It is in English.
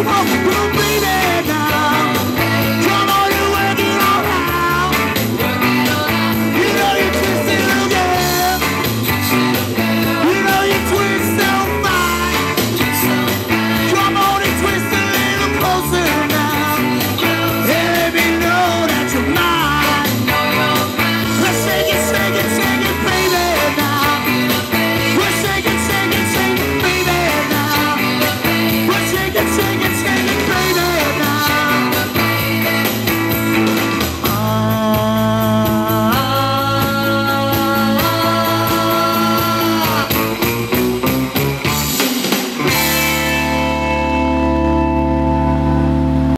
Oh.